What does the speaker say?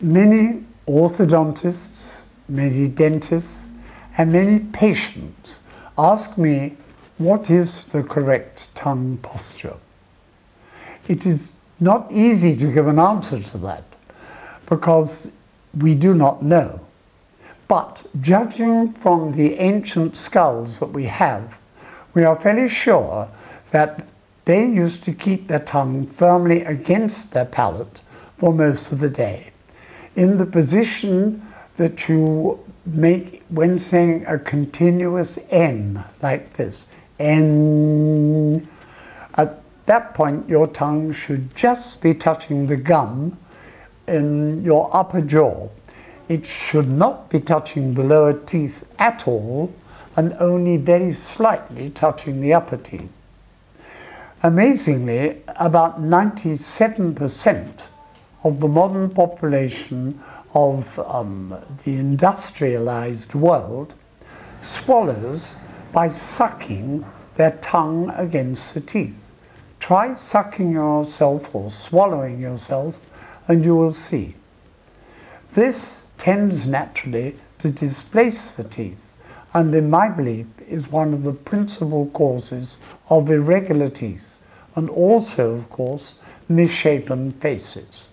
many orthodontists, many dentists, and many patients ask me what is the correct tongue posture. It is not easy to give an answer to that because we do not know. But judging from the ancient skulls that we have, we are fairly sure that they used to keep their tongue firmly against their palate for most of the day. In the position that you make when saying a continuous N, like this, N. At that point, your tongue should just be touching the gum in your upper jaw. It should not be touching the lower teeth at all and only very slightly touching the upper teeth. Amazingly, about 97% of the modern population of um, the industrialized world swallows by sucking their tongue against the teeth. Try sucking yourself or swallowing yourself and you will see. This tends naturally to displace the teeth and in my belief is one of the principal causes of irregular teeth and also of course misshapen faces.